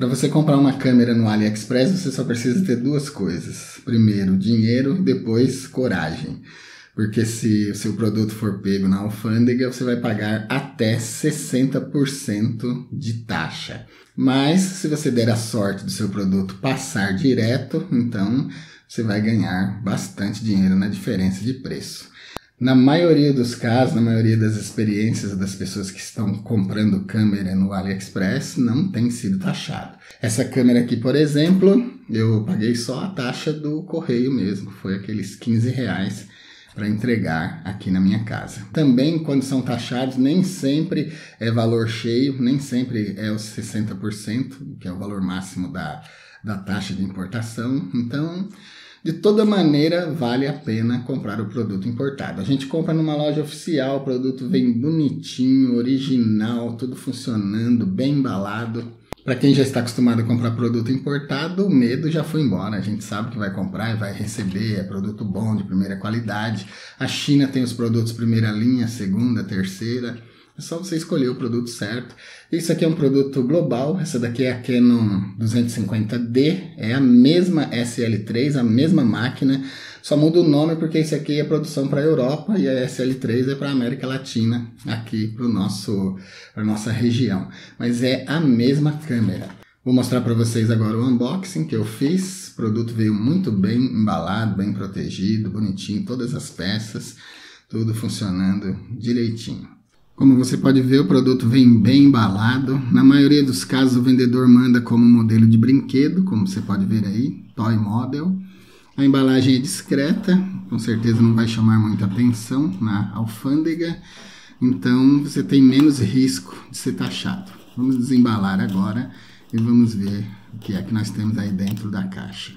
Para você comprar uma câmera no AliExpress, você só precisa ter duas coisas. Primeiro, dinheiro, depois coragem. Porque se o seu produto for pego na alfândega, você vai pagar até 60% de taxa. Mas se você der a sorte do seu produto passar direto, então você vai ganhar bastante dinheiro na diferença de preço. Na maioria dos casos, na maioria das experiências das pessoas que estão comprando câmera no AliExpress, não tem sido taxado. Essa câmera aqui, por exemplo, eu paguei só a taxa do correio mesmo, foi aqueles 15 reais para entregar aqui na minha casa. Também, quando são taxados, nem sempre é valor cheio, nem sempre é os 60%, que é o valor máximo da, da taxa de importação. Então, de toda maneira, vale a pena comprar o produto importado. A gente compra numa loja oficial, o produto vem bonitinho, original, tudo funcionando, bem embalado. Para quem já está acostumado a comprar produto importado, o medo já foi embora. A gente sabe que vai comprar e vai receber, é produto bom, de primeira qualidade. A China tem os produtos primeira linha, segunda, terceira. É só você escolher o produto certo. Isso aqui é um produto global. Essa daqui é a Canon 250D. É a mesma SL3, a mesma máquina. Só muda o nome porque esse aqui é produção para a Europa e a SL3 é para a América Latina, aqui para nosso nossa região. Mas é a mesma câmera. Vou mostrar para vocês agora o unboxing que eu fiz. O produto veio muito bem embalado, bem protegido, bonitinho, todas as peças, tudo funcionando direitinho. Como você pode ver, o produto vem bem embalado. Na maioria dos casos, o vendedor manda como modelo de brinquedo, como você pode ver aí, Toy Model. A embalagem é discreta, com certeza não vai chamar muita atenção na alfândega, então você tem menos risco de ser taxado. Vamos desembalar agora e vamos ver o que é que nós temos aí dentro da caixa.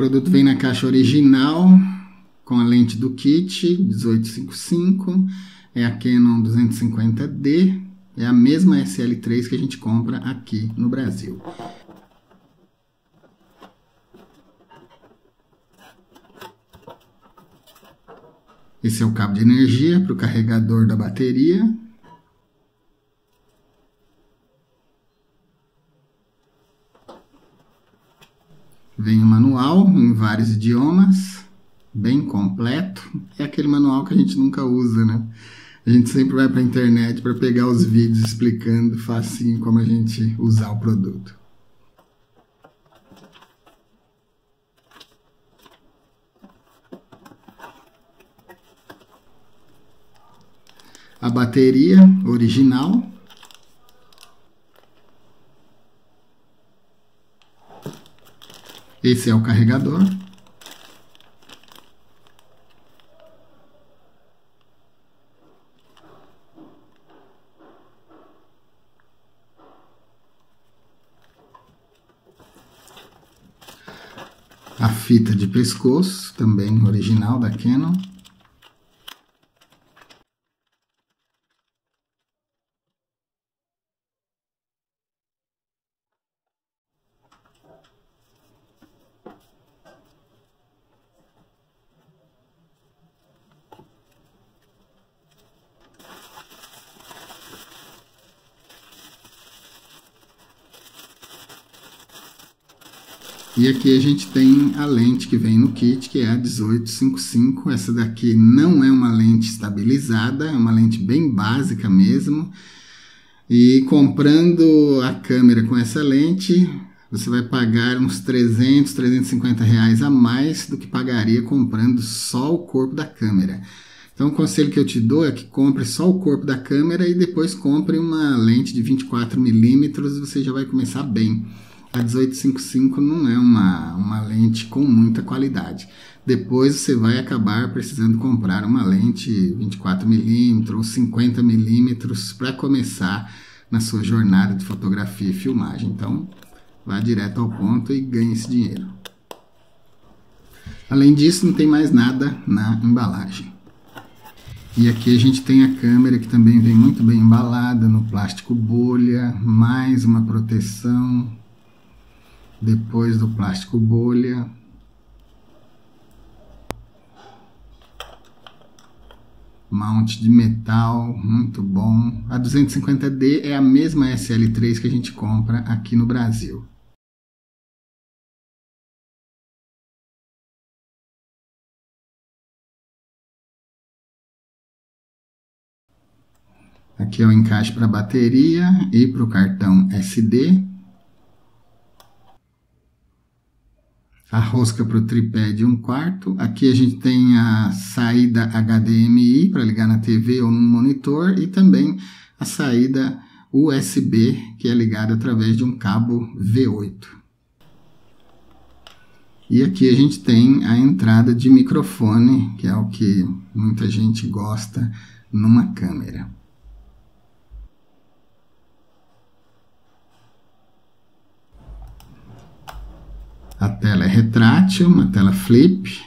Produto vem na caixa original, com a lente do kit 1855, é a Canon 250D, é a mesma SL3 que a gente compra aqui no Brasil. Esse é o cabo de energia para o carregador da bateria. Vem o manual em vários idiomas, bem completo. É aquele manual que a gente nunca usa, né? A gente sempre vai para a internet para pegar os vídeos explicando facinho como a gente usar o produto. A bateria original Esse é o carregador. A fita de pescoço, também original da Canon. E aqui a gente tem a lente que vem no kit, que é a 1855. Essa daqui não é uma lente estabilizada, é uma lente bem básica mesmo. E comprando a câmera com essa lente, você vai pagar uns 300, 350 reais a mais do que pagaria comprando só o corpo da câmera. Então o conselho que eu te dou é que compre só o corpo da câmera e depois compre uma lente de 24 milímetros, você já vai começar bem a 1855 não é uma, uma lente com muita qualidade. Depois você vai acabar precisando comprar uma lente 24mm ou 50mm para começar na sua jornada de fotografia e filmagem. Então, vá direto ao ponto e ganhe esse dinheiro. Além disso, não tem mais nada na embalagem. E aqui a gente tem a câmera que também vem muito bem embalada no plástico bolha, mais uma proteção Depois do plástico bolha, mount de metal, muito bom. A 250D é a mesma SL3 que a gente compra aqui no Brasil. Aqui é o encaixe para bateria e para o cartão SD. A rosca para o tripé de um quarto. Aqui a gente tem a saída HDMI para ligar na TV ou no monitor e também a saída USB que é ligada através de um cabo V8. E aqui a gente tem a entrada de microfone, que é o que muita gente gosta numa câmera. A tela é retrátil, uma tela flip.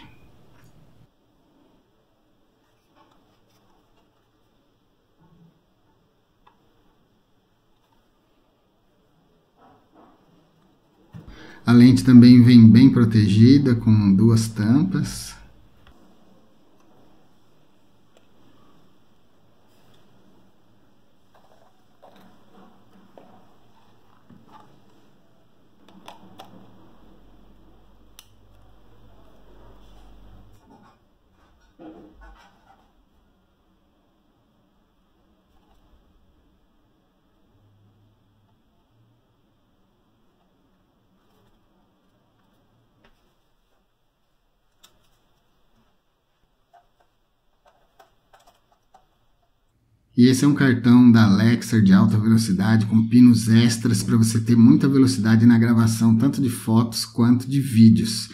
A lente também vem bem protegida com duas tampas. E esse é um cartão da Lexar de alta velocidade com pinos extras para você ter muita velocidade na gravação tanto de fotos quanto de vídeos.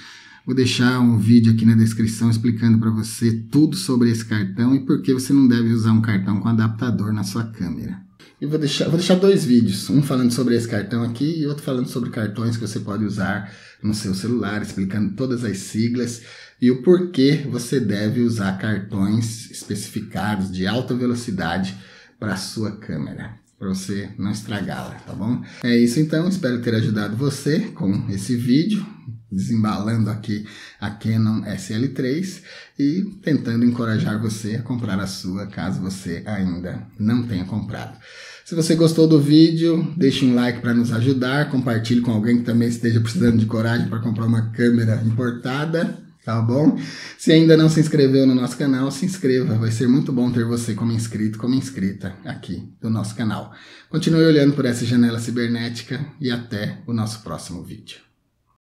Vou deixar um vídeo aqui na descrição explicando para você tudo sobre esse cartão e por que você não deve usar um cartão com adaptador na sua câmera. E vou deixar, vou deixar dois vídeos, um falando sobre esse cartão aqui e outro falando sobre cartões que você pode usar no seu celular, explicando todas as siglas e o porquê você deve usar cartões especificados de alta velocidade para sua câmera, para você não estragá-la, tá bom? É isso então, espero ter ajudado você com esse vídeo, desembalando aqui a Canon SL3 e tentando encorajar você a comprar a sua, caso você ainda não tenha comprado. Se você gostou do vídeo, deixe um like para nos ajudar, compartilhe com alguém que também esteja precisando de coragem para comprar uma câmera importada tá bom? Se ainda não se inscreveu no nosso canal, se inscreva. Vai ser muito bom ter você como inscrito, como inscrita aqui do nosso canal. Continue olhando por essa janela cibernética e até o nosso próximo vídeo.